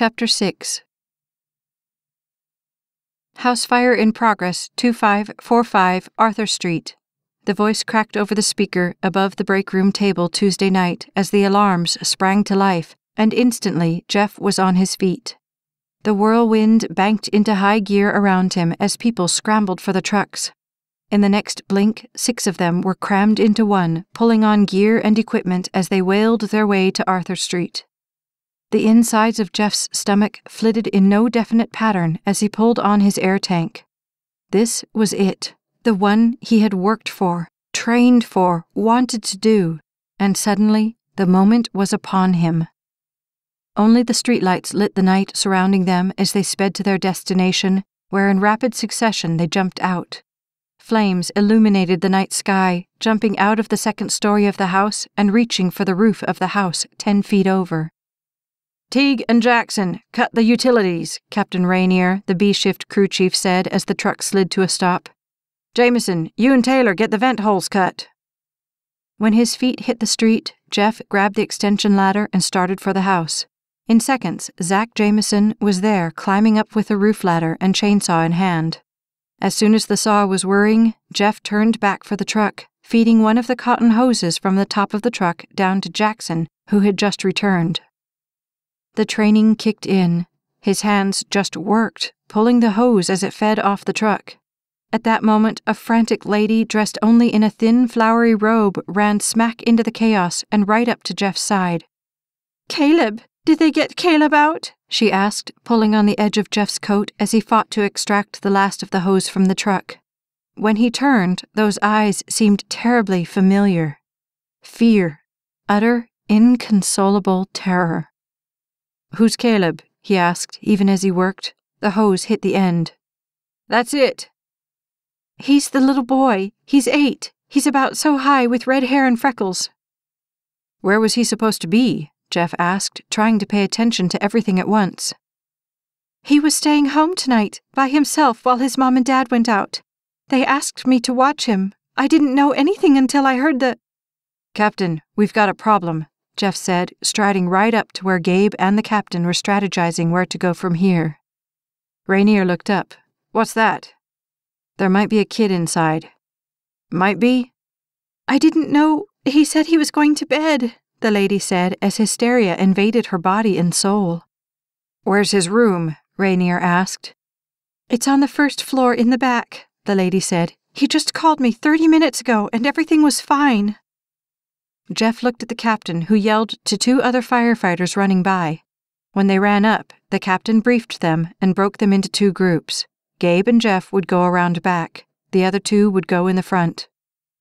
Chapter 6 House fire in progress, 2545 Arthur Street. The voice cracked over the speaker above the break room table Tuesday night as the alarms sprang to life, and instantly Jeff was on his feet. The whirlwind banked into high gear around him as people scrambled for the trucks. In the next blink, six of them were crammed into one, pulling on gear and equipment as they wailed their way to Arthur Street. The insides of Jeff's stomach flitted in no definite pattern as he pulled on his air tank. This was it, the one he had worked for, trained for, wanted to do, and suddenly the moment was upon him. Only the streetlights lit the night surrounding them as they sped to their destination, where in rapid succession they jumped out. Flames illuminated the night sky, jumping out of the second story of the house and reaching for the roof of the house ten feet over. Teague and Jackson, cut the utilities, Captain Rainier, the B shift crew chief said as the truck slid to a stop. Jameson, you and Taylor get the vent holes cut. When his feet hit the street, Jeff grabbed the extension ladder and started for the house. In seconds, Zach Jameson was there, climbing up with a roof ladder and chainsaw in hand. As soon as the saw was whirring, Jeff turned back for the truck, feeding one of the cotton hoses from the top of the truck down to Jackson, who had just returned. The training kicked in. His hands just worked, pulling the hose as it fed off the truck. At that moment, a frantic lady dressed only in a thin, flowery robe ran smack into the chaos and right up to Jeff's side. Caleb, did they get Caleb out? she asked, pulling on the edge of Jeff's coat as he fought to extract the last of the hose from the truck. When he turned, those eyes seemed terribly familiar. Fear. Utter, inconsolable terror. Who's Caleb? he asked, even as he worked. The hose hit the end. That's it. He's the little boy. He's eight. He's about so high with red hair and freckles. Where was he supposed to be? Jeff asked, trying to pay attention to everything at once. He was staying home tonight, by himself, while his mom and dad went out. They asked me to watch him. I didn't know anything until I heard the. Captain, we've got a problem, Jeff said, striding right up to where Gabe and the captain were strategizing where to go from here. Rainier looked up. What's that? There might be a kid inside. Might be? I didn't know. He said he was going to bed, the lady said as hysteria invaded her body and soul. Where's his room? Rainier asked. It's on the first floor in the back, the lady said. He just called me 30 minutes ago and everything was fine. Jeff looked at the captain, who yelled to two other firefighters running by. When they ran up, the captain briefed them and broke them into two groups. Gabe and Jeff would go around back, the other two would go in the front.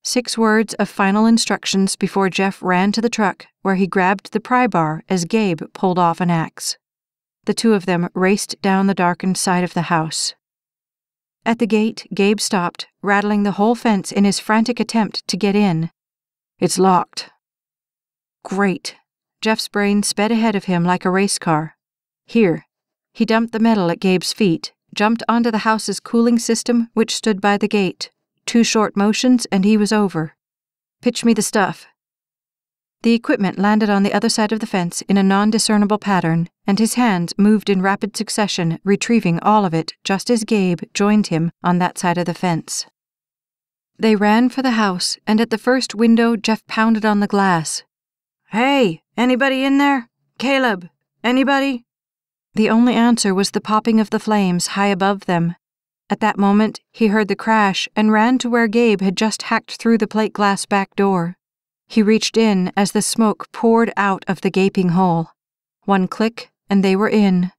Six words of final instructions before Jeff ran to the truck, where he grabbed the pry bar as Gabe pulled off an axe. The two of them raced down the darkened side of the house. At the gate, Gabe stopped, rattling the whole fence in his frantic attempt to get in. It's locked. Great. Jeff's brain sped ahead of him like a race car. Here. He dumped the metal at Gabe's feet, jumped onto the house's cooling system, which stood by the gate. Two short motions, and he was over. Pitch me the stuff. The equipment landed on the other side of the fence in a non discernible pattern, and his hands moved in rapid succession, retrieving all of it just as Gabe joined him on that side of the fence. They ran for the house, and at the first window, Jeff pounded on the glass, Hey, anybody in there? Caleb, anybody? The only answer was the popping of the flames high above them. At that moment, he heard the crash and ran to where Gabe had just hacked through the plate glass back door. He reached in as the smoke poured out of the gaping hole. One click, and they were in.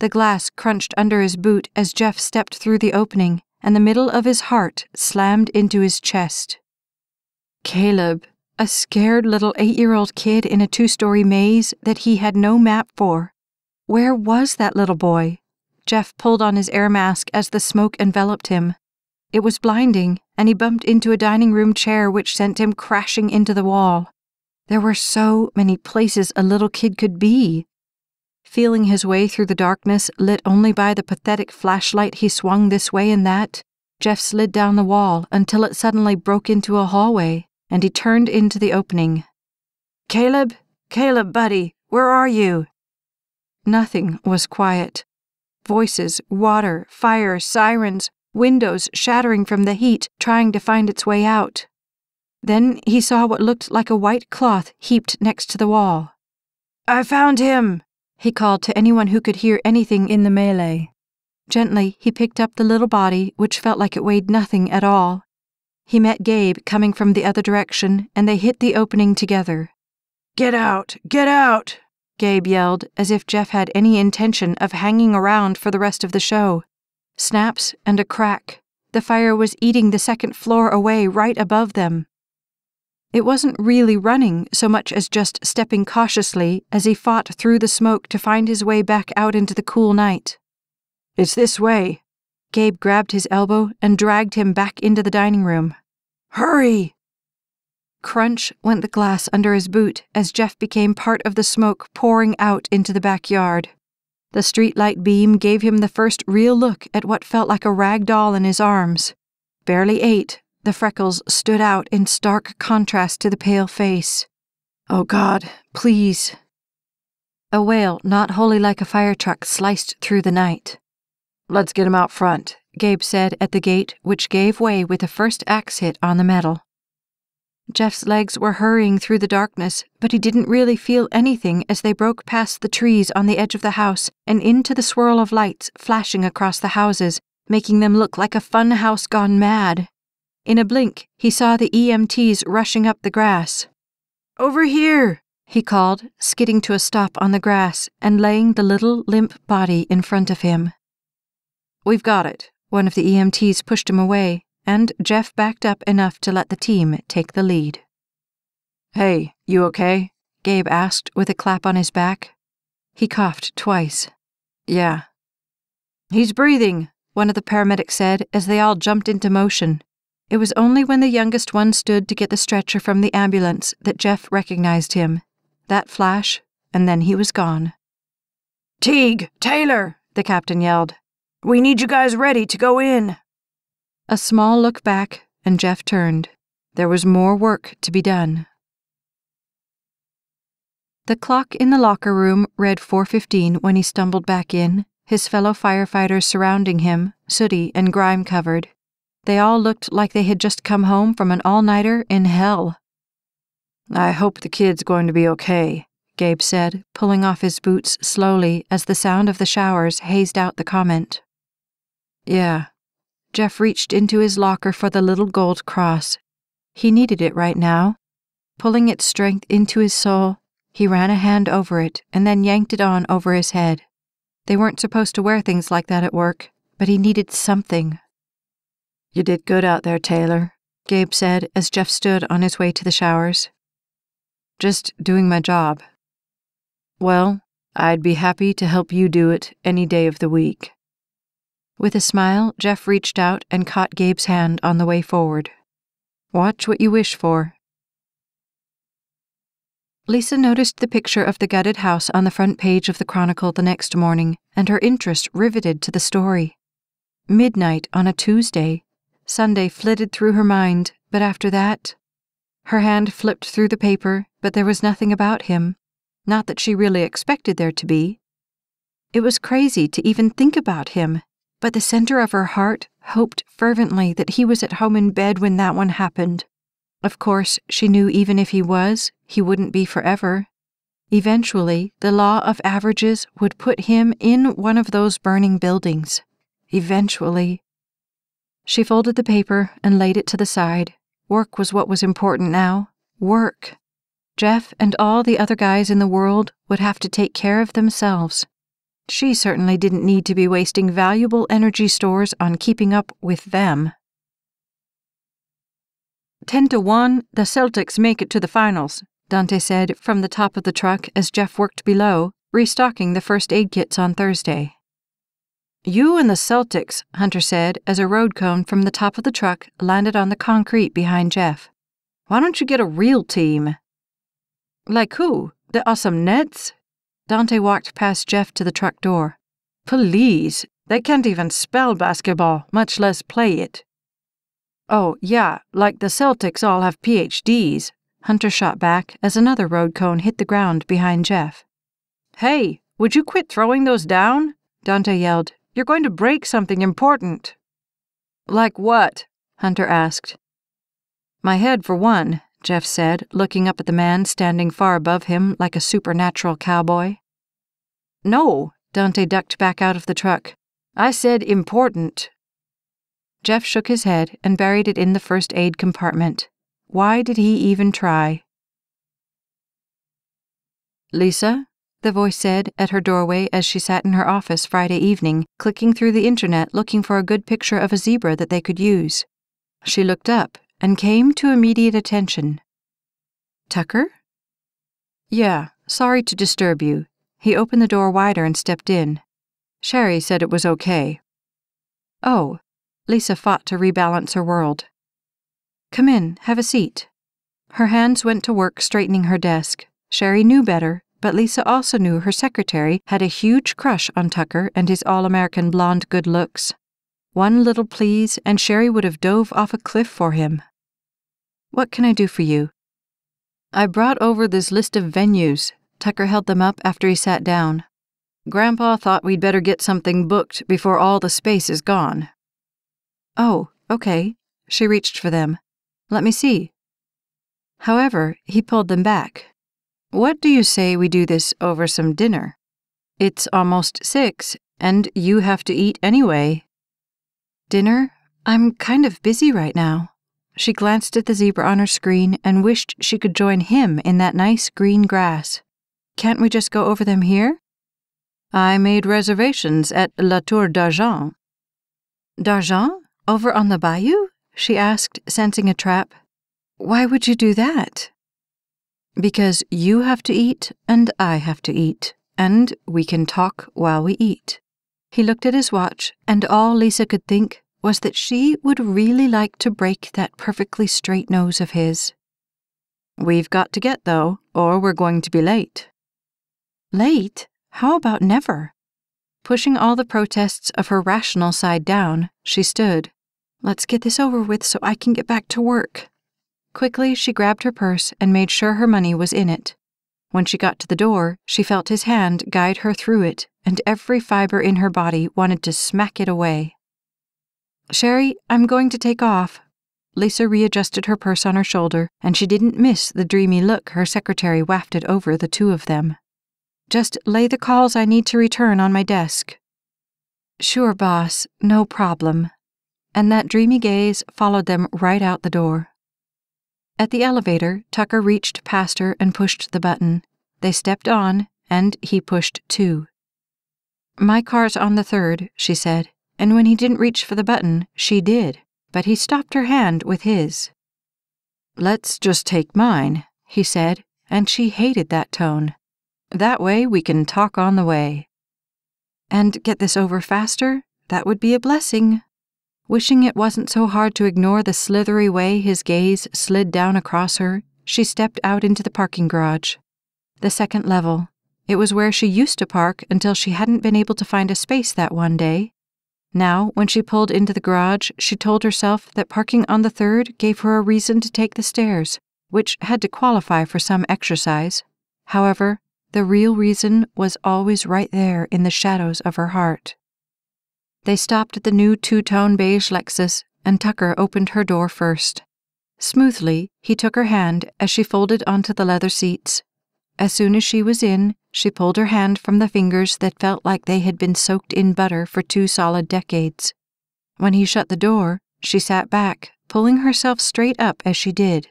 The glass crunched under his boot as Jeff stepped through the opening, and the middle of his heart slammed into his chest. Caleb, a scared little eight year old kid in a two story maze that he had no map for. Where was that little boy? Jeff pulled on his air mask as the smoke enveloped him. It was blinding, and he bumped into a dining room chair which sent him crashing into the wall. There were so many places a little kid could be. Feeling his way through the darkness, lit only by the pathetic flashlight he swung this way and that, Jeff slid down the wall until it suddenly broke into a hallway and he turned into the opening. Caleb? Caleb, buddy, where are you? nothing was quiet. Voices, water, fire, sirens, windows shattering from the heat, trying to find its way out. Then he saw what looked like a white cloth heaped next to the wall. I found him, he called to anyone who could hear anything in the melee. Gently, he picked up the little body, which felt like it weighed nothing at all. He met Gabe coming from the other direction, and they hit the opening together. Get out! Get out! Gabe yelled, as if Jeff had any intention of hanging around for the rest of the show. Snaps and a crack. The fire was eating the second floor away right above them. It wasn't really running so much as just stepping cautiously as he fought through the smoke to find his way back out into the cool night. It's this way. Gabe grabbed his elbow and dragged him back into the dining room. Hurry! Crunch went the glass under his boot as Jeff became part of the smoke pouring out into the backyard. The streetlight beam gave him the first real look at what felt like a rag doll in his arms. Barely eight, the freckles stood out in stark contrast to the pale face. Oh God, please. A wail not wholly like a fire truck sliced through the night. Let's get him out front, Gabe said at the gate, which gave way with the first axe hit on the metal. Jeff's legs were hurrying through the darkness, but he didn't really feel anything as they broke past the trees on the edge of the house and into the swirl of lights flashing across the houses, making them look like a fun house gone mad. In a blink, he saw the EMTs rushing up the grass. Over here, he called, skidding to a stop on the grass and laying the little, limp body in front of him. We've got it. One of the EMTs pushed him away, and Jeff backed up enough to let the team take the lead. Hey, you okay? Gabe asked with a clap on his back. He coughed twice. Yeah. He's breathing, one of the paramedics said as they all jumped into motion. It was only when the youngest one stood to get the stretcher from the ambulance that Jeff recognized him. That flash, and then he was gone. Teague, Taylor, the captain yelled. We need you guys ready to go in. A small look back, and Jeff turned. There was more work to be done. The clock in the locker room read 4:15 when he stumbled back in, his fellow firefighters surrounding him, sooty and grime covered. They all looked like they had just come home from an all-nighter in hell. I hope the kid's going to be okay, Gabe said, pulling off his boots slowly as the sound of the showers hazed out the comment. Yeah, Jeff reached into his locker for the little gold cross. He needed it right now. Pulling its strength into his soul, he ran a hand over it and then yanked it on over his head. They weren't supposed to wear things like that at work, but he needed something. You did good out there, Taylor, Gabe said as Jeff stood on his way to the showers. Just doing my job. Well, I'd be happy to help you do it any day of the week. With a smile, Jeff reached out and caught Gabe's hand on the way forward. Watch what you wish for. Lisa noticed the picture of the gutted house on the front page of the Chronicle the next morning, and her interest riveted to the story. Midnight on a Tuesday. Sunday flitted through her mind, but after that. Her hand flipped through the paper, but there was nothing about him. Not that she really expected there to be. It was crazy to even think about him, but the center of her heart hoped fervently that he was at home in bed when that one happened. Of course, she knew even if he was, he wouldn't be forever. Eventually, the law of averages would put him in one of those burning buildings. Eventually. She folded the paper and laid it to the side. Work was what was important now. Work. Jeff and all the other guys in the world would have to take care of themselves. She certainly didn't need to be wasting valuable energy stores on keeping up with them. 10 to 1, the Celtics make it to the finals, Dante said from the top of the truck as Jeff worked below, restocking the first aid kits on Thursday. You and the Celtics, Hunter said as a road cone from the top of the truck landed on the concrete behind Jeff. Why don't you get a real team? Like who? The awesome Nets? Dante walked past Jeff to the truck door. Please, they can't even spell basketball, much less play it. Oh, yeah, like the Celtics all have PhDs, Hunter shot back as another road cone hit the ground behind Jeff. Hey, Would you quit throwing those down? Dante yelled. You're going to break something important. Like what? Hunter asked. My head, for one, Jeff said, looking up at the man standing far above him like a supernatural cowboy. No, Dante ducked back out of the truck. I said important. Jeff shook his head and buried it in the first aid compartment. Why did he even try? Lisa, the voice said at her doorway as she sat in her office Friday evening, clicking through the internet looking for a good picture of a zebra that they could use. She looked up and came to immediate attention. Tucker? Yeah, sorry to disturb you. He opened the door wider and stepped in. Sherry said it was okay. Oh, Lisa fought to rebalance her world. Come in, have a seat. Her hands went to work straightening her desk. Sherry knew better, but Lisa also knew her secretary had a huge crush on Tucker and his all American blonde good looks. One little please, and Sherry would have dove off a cliff for him. What can I do for you? I brought over this list of venues. Tucker held them up after he sat down. Grandpa thought we'd better get something booked before all the space is gone. Oh, okay. She reached for them. Let me see. However, he pulled them back. What do you say we do this over some dinner? It's almost six, and you have to eat anyway. Dinner? I'm kind of busy right now. She glanced at the zebra on her screen and wished she could join him in that nice green grass. Can't we just go over them here? I made reservations at La Tour d'Argent. D'Argent? Over on the bayou? she asked, sensing a trap. Why would you do that? Because you have to eat and I have to eat, and we can talk while we eat. He looked at his watch, and all Lisa could think was that she would really like to break that perfectly straight nose of his. We've got to get, though, or we're going to be late. Late? How about never? Pushing all the protests of her rational side down, she stood. Let's get this over with so I can get back to work. Quickly, she grabbed her purse and made sure her money was in it. When she got to the door, she felt his hand guide her through it, and every fiber in her body wanted to smack it away. Sherry, I'm going to take off. Lisa readjusted her purse on her shoulder, and she didn't miss the dreamy look her secretary wafted over the two of them. Just lay the calls I need to return on my desk. Sure, boss, no problem, and that dreamy gaze followed them right out the door. At the elevator, Tucker reached past her and pushed the button. They stepped on, and he pushed too. My car's on the third, she said, and when he didn't reach for the button, she did, but he stopped her hand with his. Let's just take mine, he said, and she hated that tone. That way we can talk on the way. And get this over faster? That would be a blessing. Wishing it wasn't so hard to ignore the slithery way his gaze slid down across her, she stepped out into the parking garage. The second level. It was where she used to park until she hadn't been able to find a space that one day. Now, when she pulled into the garage, she told herself that parking on the third gave her a reason to take the stairs, which had to qualify for some exercise. However, the real reason was always right there in the shadows of her heart. They stopped at the new two tone beige Lexus, and Tucker opened her door first. Smoothly, he took her hand as she folded onto the leather seats. As soon as she was in, she pulled her hand from the fingers that felt like they had been soaked in butter for two solid decades. When he shut the door, she sat back, pulling herself straight up as she did.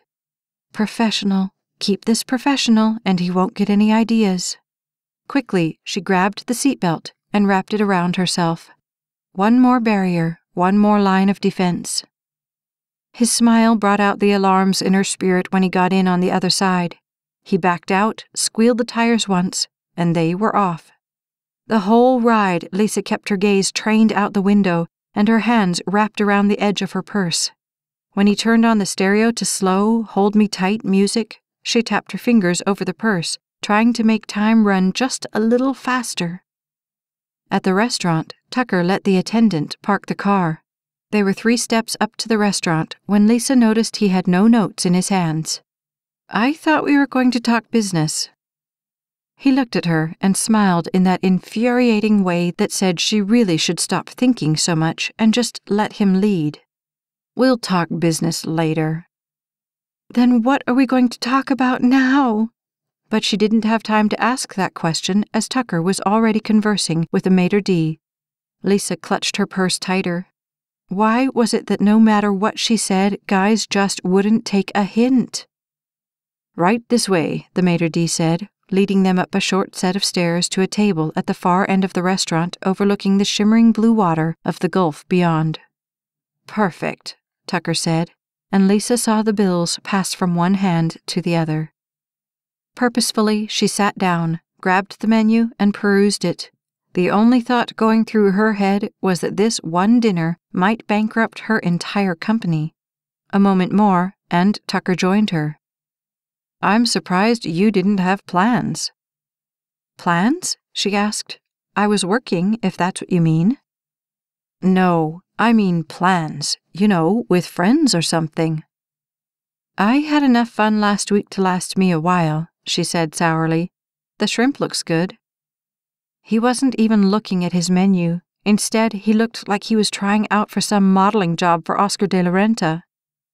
Professional. Keep this professional, and he won't get any ideas. Quickly, she grabbed the seatbelt and wrapped it around herself. One more barrier, one more line of defense. His smile brought out the alarms in her spirit when he got in on the other side. He backed out, squealed the tires once, and they were off. The whole ride, Lisa kept her gaze trained out the window and her hands wrapped around the edge of her purse. When he turned on the stereo to slow, hold me tight music, she tapped her fingers over the purse, trying to make time run just a little faster. At the restaurant, Tucker let the attendant park the car. They were three steps up to the restaurant when Lisa noticed he had no notes in his hands. I thought we were going to talk business. He looked at her and smiled in that infuriating way that said she really should stop thinking so much and just let him lead. We'll talk business later. Then what are we going to talk about now? But she didn't have time to ask that question as Tucker was already conversing with the maitre d'. Lisa clutched her purse tighter. Why was it that no matter what she said, guys just wouldn't take a hint? Right this way, the maitre d' said, leading them up a short set of stairs to a table at the far end of the restaurant overlooking the shimmering blue water of the Gulf beyond. Perfect, Tucker said, and Lisa saw the bills pass from one hand to the other. Purposefully, she sat down, grabbed the menu, and perused it. The only thought going through her head was that this one dinner might bankrupt her entire company. A moment more, and Tucker joined her. I'm surprised you didn't have plans. Plans? she asked. I was working, if that's what you mean. No, I mean plans, you know, with friends or something. I had enough fun last week to last me a while, she said sourly. The shrimp looks good. He wasn't even looking at his menu. Instead, he looked like he was trying out for some modeling job for Oscar de la Renta.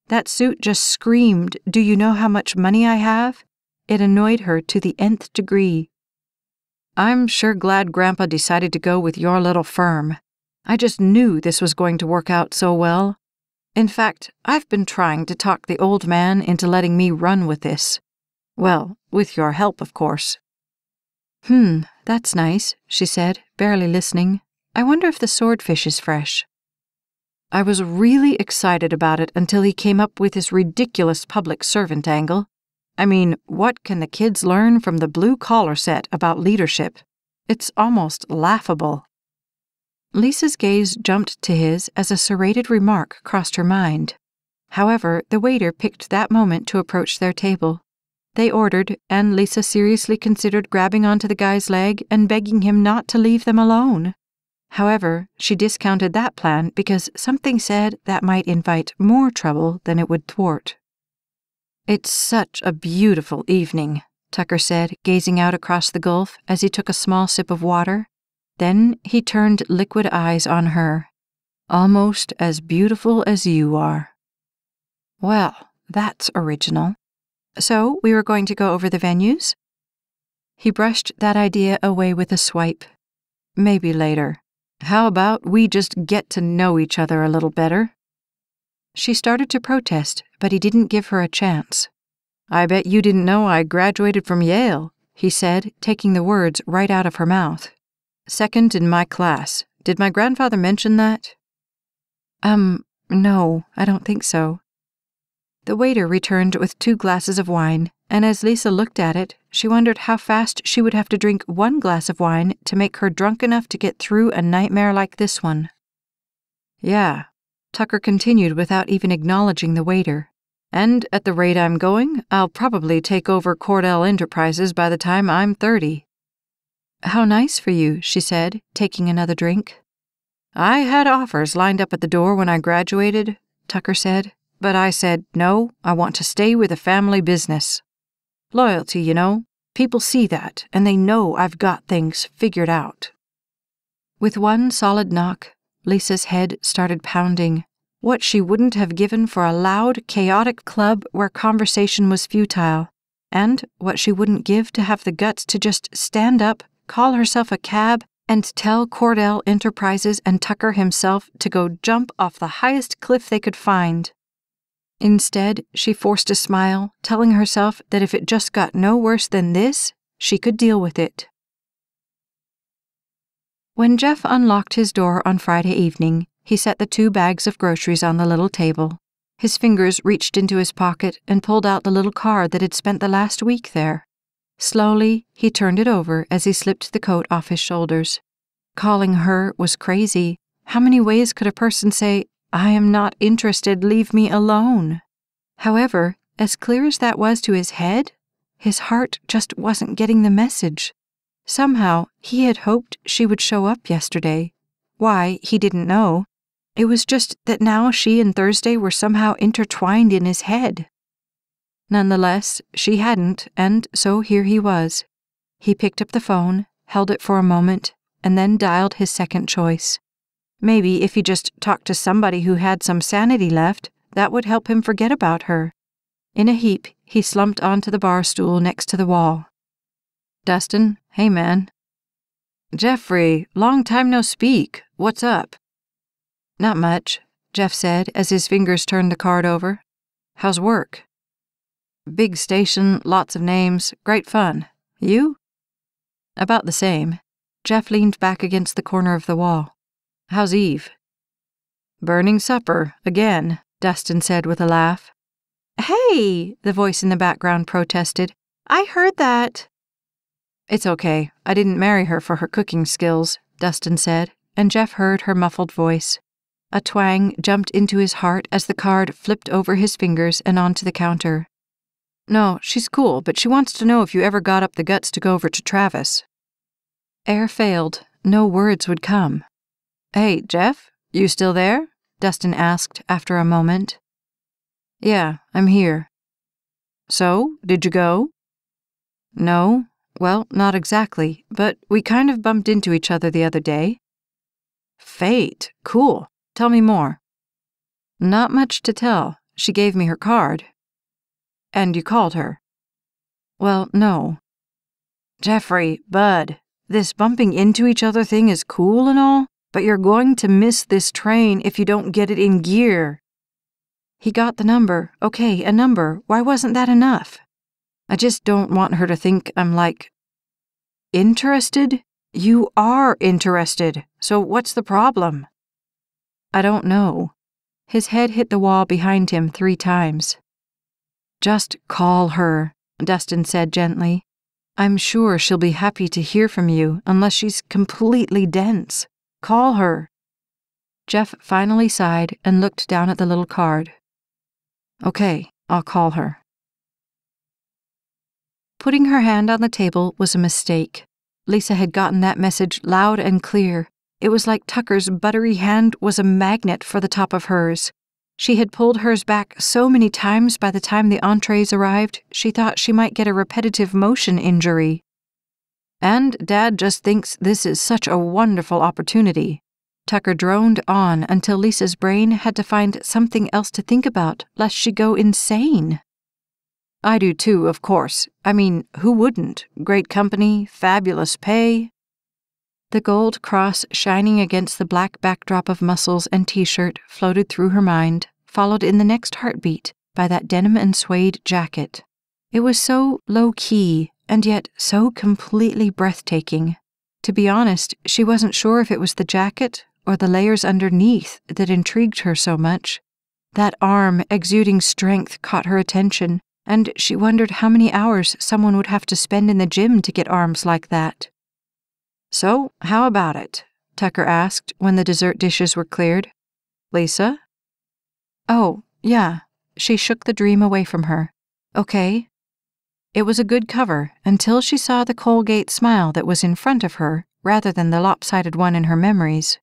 That suit just screamed, Do you know how much money I have? It annoyed her to the nth degree. I'm sure glad Grandpa decided to go with your little firm. I just knew this was going to work out so well. In fact, I've been trying to talk the old man into letting me run with this. Well, with your help, of course. Hmm, that's nice, she said, barely listening. I wonder if the swordfish is fresh. I was really excited about it until he came up with his ridiculous public servant angle. I mean, what can the kids learn from the blue collar set about leadership? It's almost laughable. Lisa's gaze jumped to his as a serrated remark crossed her mind. However, the waiter picked that moment to approach their table. They ordered, and Lisa seriously considered grabbing onto the guy's leg and begging him not to leave them alone. However, she discounted that plan because something said that might invite more trouble than it would thwart. It's such a beautiful evening, Tucker said, gazing out across the gulf as he took a small sip of water. Then he turned liquid eyes on her. Almost as beautiful as you are. Well, that's original. So, we were going to go over the venues? He brushed that idea away with a swipe. Maybe later. How about we just get to know each other a little better? She started to protest, but he didn't give her a chance. I bet you didn't know I graduated from Yale, he said, taking the words right out of her mouth. Second in my class. Did my grandfather mention that? Um, no, I don't think so. The waiter returned with two glasses of wine, and as Lisa looked at it, she wondered how fast she would have to drink one glass of wine to make her drunk enough to get through a nightmare like this one. Yeah, Tucker continued without even acknowledging the waiter. And at the rate I'm going, I'll probably take over Cordell Enterprises by the time I'm 30. How nice for you, she said, taking another drink. I had offers lined up at the door when I graduated, Tucker said, but I said, no, I want to stay with a family business. Loyalty, you know. People see that, and they know I've got things figured out. With one solid knock, Lisa's head started pounding. What she wouldn't have given for a loud, chaotic club where conversation was futile, and what she wouldn't give to have the guts to just stand up, call herself a cab, and tell Cordell Enterprises and Tucker himself to go jump off the highest cliff they could find. Instead, she forced a smile, telling herself that if it just got no worse than this, she could deal with it. When Jeff unlocked his door on Friday evening, he set the two bags of groceries on the little table. His fingers reached into his pocket and pulled out the little card that had spent the last week there. Slowly, he turned it over as he slipped the coat off his shoulders. Calling her was crazy. How many ways could a person say, I am not interested, leave me alone. However, as clear as that was to his head, his heart just wasn't getting the message. Somehow, he had hoped she would show up yesterday. Why, he didn't know. It was just that now she and Thursday were somehow intertwined in his head. Nonetheless, she hadn't, and so here he was. He picked up the phone, held it for a moment, and then dialed his second choice. Maybe if he just talked to somebody who had some sanity left, that would help him forget about her. In a heap, he slumped onto the bar stool next to the wall. Dustin, hey man. Jeffrey, long time no speak. What's up? Not much, Jeff said as his fingers turned the card over. How's work? Big station, lots of names, great fun. You? About the same. Jeff leaned back against the corner of the wall. How's Eve? Burning supper, again, Dustin said with a laugh. Hey, the voice in the background protested. I heard that. It's okay. I didn't marry her for her cooking skills, Dustin said, and Jeff heard her muffled voice. A twang jumped into his heart as the card flipped over his fingers and onto the counter. No, she's cool, but she wants to know if you ever got up the guts to go over to Travis. Air failed. No words would come. Hey, Jeff, you still there? Dustin asked after a moment. Yeah, I'm here. So, did you go? No, well, not exactly, but we kind of bumped into each other the other day. Fate, cool. Tell me more. Not much to tell. She gave me her card. And you called her? Well, no. Jeffrey, Bud, this bumping into each other thing is cool and all, but you're going to miss this train if you don't get it in gear. He got the number. Okay, a number. Why wasn't that enough? I just don't want her to think I'm like. Interested? You are interested, so what's the problem? I don't know. His head hit the wall behind him three times. Just call her, Dustin said gently. I'm sure she'll be happy to hear from you unless she's completely dense. Call her. Jeff finally sighed and looked down at the little card. Okay, I'll call her. Putting her hand on the table was a mistake. Lisa had gotten that message loud and clear. It was like Tucker's buttery hand was a magnet for the top of hers. She had pulled hers back so many times by the time the entrees arrived, she thought she might get a repetitive motion injury. And Dad just thinks this is such a wonderful opportunity. Tucker droned on until Lisa's brain had to find something else to think about, lest she go insane. I do too, of course. I mean, who wouldn't? Great company, fabulous pay. The gold cross shining against the black backdrop of muscles and t shirt floated through her mind, followed in the next heartbeat by that denim and suede jacket. It was so low key, and yet so completely breathtaking. To be honest, she wasn't sure if it was the jacket or the layers underneath that intrigued her so much. That arm exuding strength caught her attention, and she wondered how many hours someone would have to spend in the gym to get arms like that. So, how about it? Tucker asked when the dessert dishes were cleared. Lisa? Oh, yeah. She shook the dream away from her. Okay. It was a good cover until she saw the Colgate smile that was in front of her rather than the lopsided one in her memories.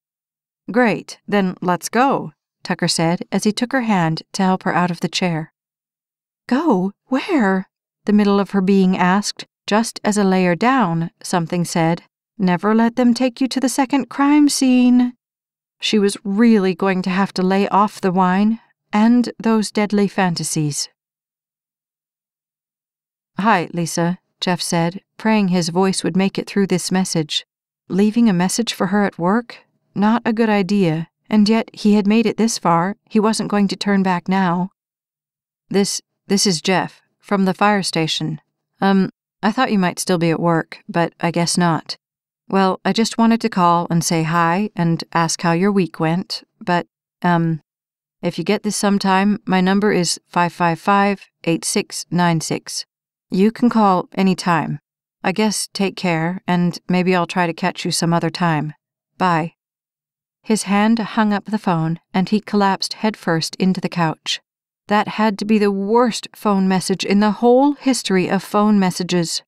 Great, then let's go, Tucker said as he took her hand to help her out of the chair. Go? Where? The middle of her being asked, just as a layer down, something said, Never let them take you to the second crime scene. She was really going to have to lay off the wine and those deadly fantasies. Hi, Lisa, Jeff said, praying his voice would make it through this message. Leaving a message for her at work? Not a good idea, and yet he had made it this far, he wasn't going to turn back now. This this is Jeff, from the fire station. Um, I thought you might still be at work, but I guess not. Well, I just wanted to call and say hi and ask how your week went, but, um, if you get this sometime, my number is 555 8696. You can call any time. I guess take care, and maybe I'll try to catch you some other time. Bye. His hand hung up the phone, and he collapsed headfirst into the couch. That had to be the worst phone message in the whole history of phone messages.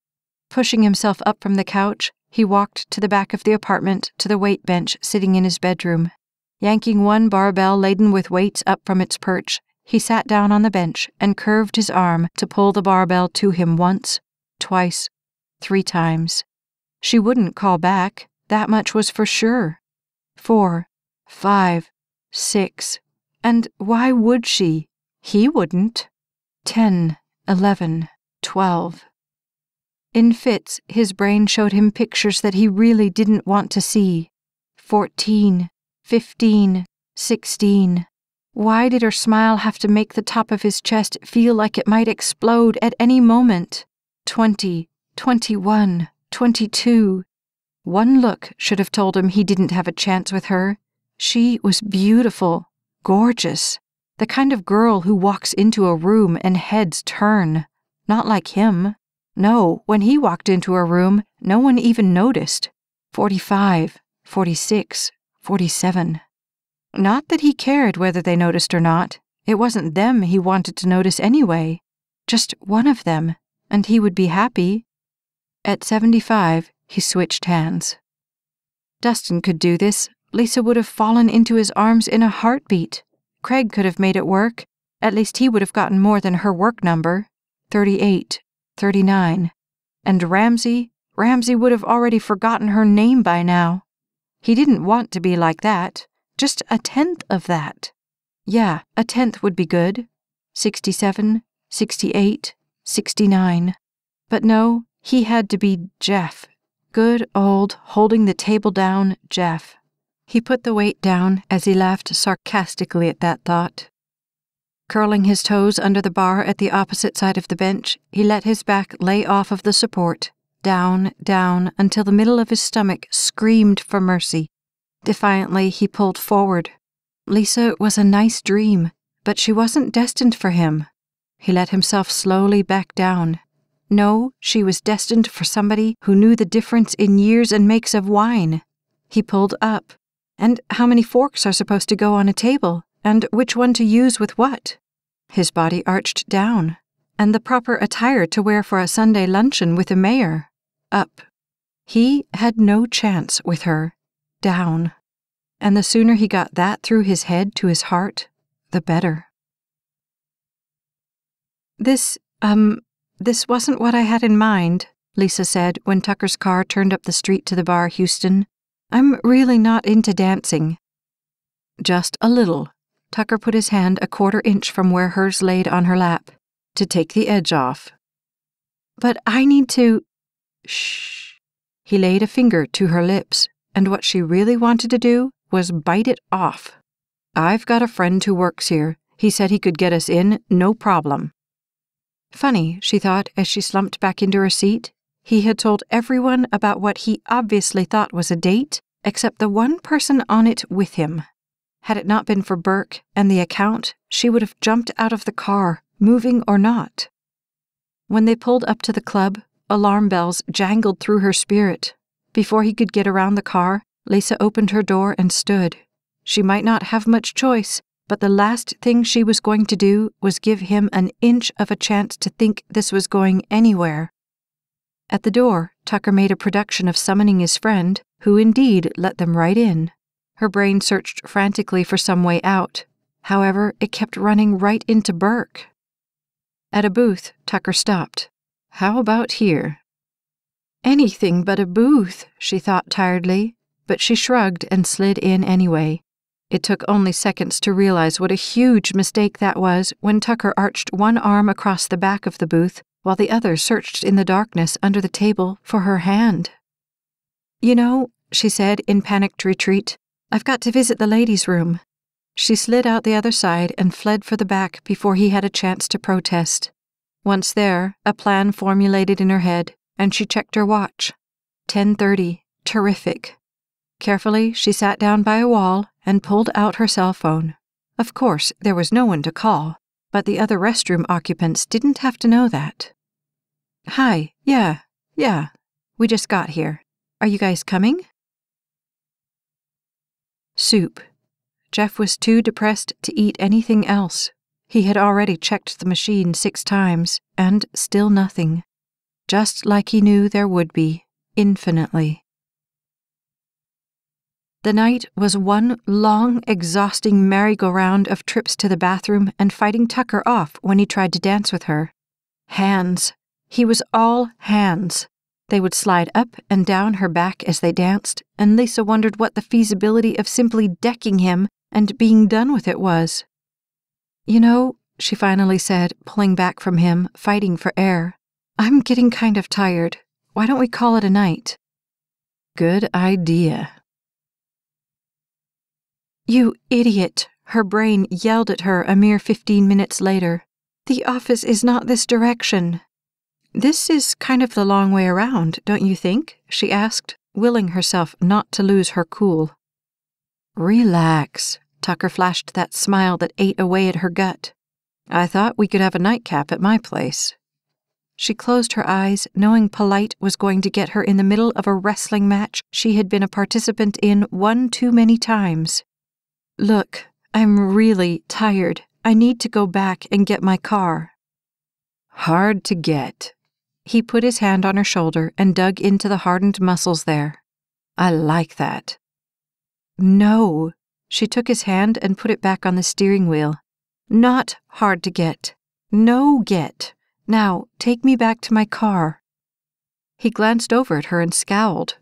Pushing himself up from the couch, he walked to the back of the apartment to the weight bench sitting in his bedroom. Yanking one barbell laden with weights up from its perch, he sat down on the bench and curved his arm to pull the barbell to him once, twice, three times. She wouldn't call back, that much was for sure. Four, five, six, and why would she? He wouldn't. Ten, eleven, twelve. In fits, his brain showed him pictures that he really didn't want to see. Fourteen, fifteen, sixteen. Why did her smile have to make the top of his chest feel like it might explode at any moment? Twenty, twenty-one, twenty-two. One look should have told him he didn't have a chance with her. She was beautiful, gorgeous, the kind of girl who walks into a room and heads turn. Not like him. No, when he walked into a room, no one even noticed. 45, 46, 47. Not that he cared whether they noticed or not. It wasn't them he wanted to notice anyway. Just one of them, and he would be happy. At 75, he switched hands. Dustin could do this. Lisa would have fallen into his arms in a heartbeat. Craig could have made it work. At least he would have gotten more than her work number 38, 39. And Ramsey, Ramsey would have already forgotten her name by now. He didn't want to be like that. Just a tenth of that. Yeah, a tenth would be good. 67, 68, 69. But no, he had to be Jeff. Good old, holding the table down, Jeff. He put the weight down as he laughed sarcastically at that thought. Curling his toes under the bar at the opposite side of the bench, he let his back lay off of the support, down, down, until the middle of his stomach screamed for mercy. Defiantly, he pulled forward. Lisa was a nice dream, but she wasn't destined for him. He let himself slowly back down. No, she was destined for somebody who knew the difference in years and makes of wine. He pulled up. And how many forks are supposed to go on a table, and which one to use with what? His body arched down. And the proper attire to wear for a Sunday luncheon with the mayor. Up. He had no chance with her down. And the sooner he got that through his head to his heart, the better. This, um, this wasn't what I had in mind, Lisa said when Tucker's car turned up the street to the bar Houston. I'm really not into dancing. Just a little. Tucker put his hand a quarter inch from where hers laid on her lap, to take the edge off. But I need to. Shh. He laid a finger to her lips and what she really wanted to do was bite it off. I've got a friend who works here. He said he could get us in, no problem. Funny, she thought as she slumped back into her seat. He had told everyone about what he obviously thought was a date, except the one person on it with him. Had it not been for Burke and the account, she would have jumped out of the car, moving or not. When they pulled up to the club, alarm bells jangled through her spirit, before he could get around the car, Lisa opened her door and stood. She might not have much choice, but the last thing she was going to do was give him an inch of a chance to think this was going anywhere. At the door, Tucker made a production of summoning his friend, who indeed let them right in. Her brain searched frantically for some way out. However, it kept running right into Burke. At a booth, Tucker stopped. How about here? Anything but a booth, she thought tiredly, but she shrugged and slid in anyway. It took only seconds to realize what a huge mistake that was when Tucker arched one arm across the back of the booth while the other searched in the darkness under the table for her hand. You know, she said in panicked retreat, I've got to visit the ladies' room. She slid out the other side and fled for the back before he had a chance to protest. Once there, a plan formulated in her head, and she checked her watch. 10:30. Terrific. Carefully, she sat down by a wall and pulled out her cell phone. Of course, there was no one to call, but the other restroom occupants didn't have to know that. Hi, yeah, yeah. We just got here. Are you guys coming? Soup. Jeff was too depressed to eat anything else. He had already checked the machine six times, and still nothing just like he knew there would be, infinitely. The night was one long, exhausting merry-go-round of trips to the bathroom and fighting Tucker off when he tried to dance with her. Hands. He was all hands. They would slide up and down her back as they danced, and Lisa wondered what the feasibility of simply decking him and being done with it was. You know, she finally said, pulling back from him, fighting for air, I'm getting kind of tired. Why don't we call it a night? Good idea. You idiot, her brain yelled at her a mere fifteen minutes later. The office is not this direction. This is kind of the long way around, don't you think? she asked, willing herself not to lose her cool. Relax. Tucker flashed that smile that ate away at her gut. I thought we could have a nightcap at my place. She closed her eyes, knowing Polite was going to get her in the middle of a wrestling match she had been a participant in one too many times. Look, I'm really tired. I need to go back and get my car. Hard to get. He put his hand on her shoulder and dug into the hardened muscles there. I like that. No. She took his hand and put it back on the steering wheel. Not hard to get. No get. Now, take me back to my car. He glanced over at her and scowled.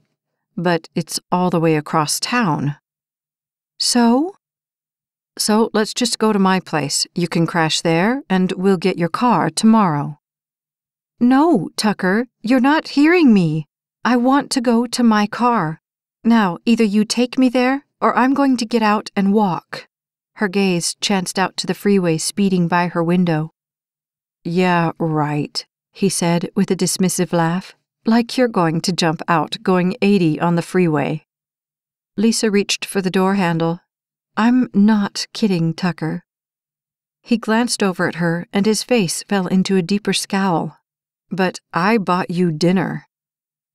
But it's all the way across town. So? So let's just go to my place. You can crash there, and we'll get your car tomorrow. No, Tucker, you're not hearing me. I want to go to my car. Now, either you take me there, or I'm going to get out and walk. Her gaze chanced out to the freeway speeding by her window. Yeah, right, he said with a dismissive laugh, like you're going to jump out going 80 on the freeway. Lisa reached for the door handle. I'm not kidding, Tucker. He glanced over at her, and his face fell into a deeper scowl. But I bought you dinner.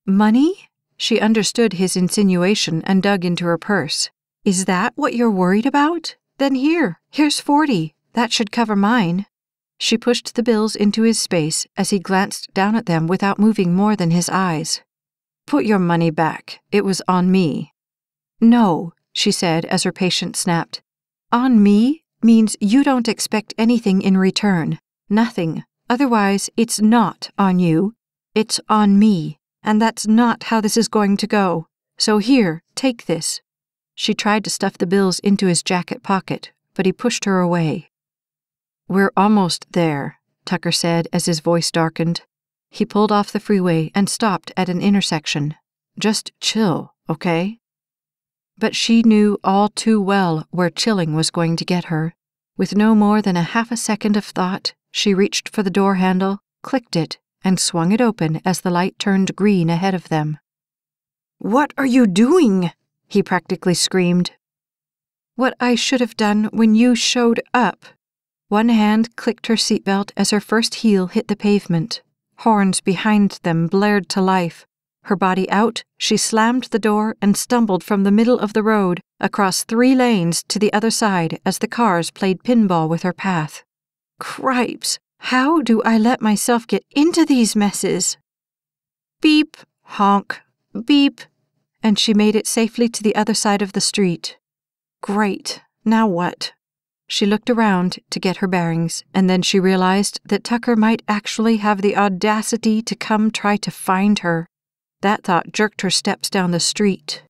Money? She understood his insinuation and dug into her purse. Is that what you're worried about? Then here, here's forty. That should cover mine. She pushed the bills into his space as he glanced down at them without moving more than his eyes. Put your money back. It was on me. No, she said as her patient snapped. On me means you don't expect anything in return. Nothing. Otherwise, it's not on you. It's on me. And that's not how this is going to go. So here, take this. She tried to stuff the bills into his jacket pocket, but he pushed her away. We're almost there, Tucker said as his voice darkened. He pulled off the freeway and stopped at an intersection. Just chill, okay? But she knew all too well where chilling was going to get her. With no more than a half a second of thought, she reached for the door handle, clicked it, and swung it open as the light turned green ahead of them. What are you doing? he practically screamed. What I should have done when you showed up, one hand clicked her seatbelt as her first heel hit the pavement. Horns behind them blared to life. Her body out, she slammed the door and stumbled from the middle of the road across three lanes to the other side as the cars played pinball with her path. Cripes, how do I let myself get into these messes? Beep, honk, beep, and she made it safely to the other side of the street. Great, now what? She looked around to get her bearings, and then she realized that Tucker might actually have the audacity to come try to find her. That thought jerked her steps down the street.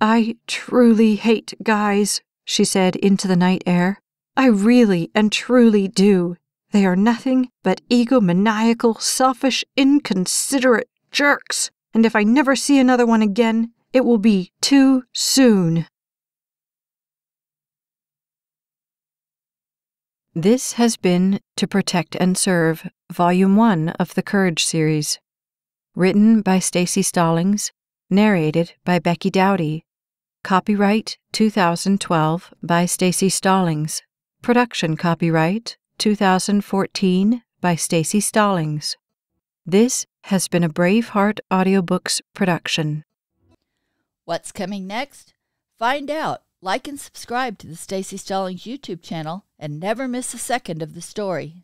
I truly hate guys, she said into the night air. I really and truly do. They are nothing but egomaniacal, selfish, inconsiderate jerks, and if I never see another one again, it will be too soon. This has been To Protect and Serve, Volume 1 of the Courage series. Written by Staci Stallings, narrated by Becky Dowdy. Copyright 2012 by Staci Stallings. Production copyright 2014 by Staci Stallings. This has been a Braveheart Audiobooks production. What's coming next? Find out like and subscribe to the Staci Stallings YouTube channel and never miss a second of the story.